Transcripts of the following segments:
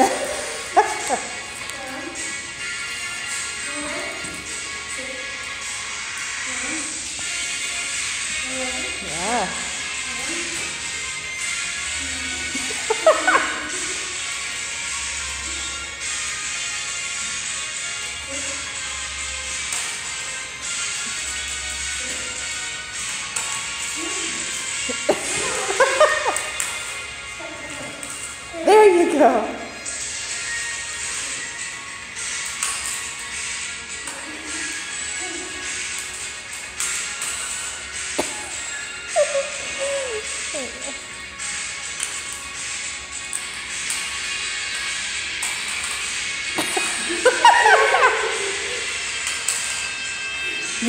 yeah. there you go.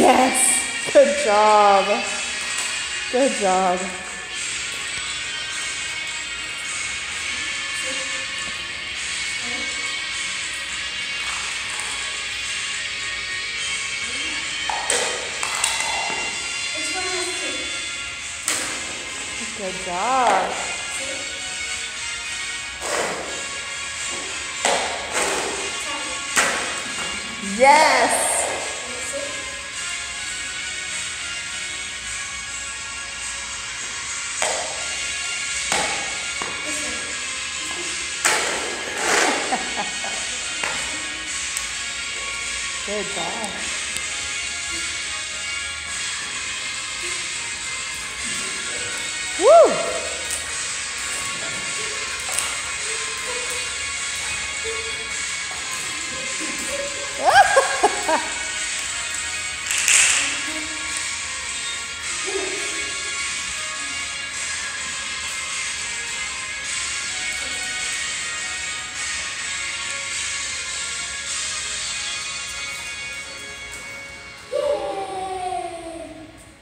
Yes, good job. Good job. Good job. Yes. Good job. Woo! That's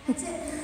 嗯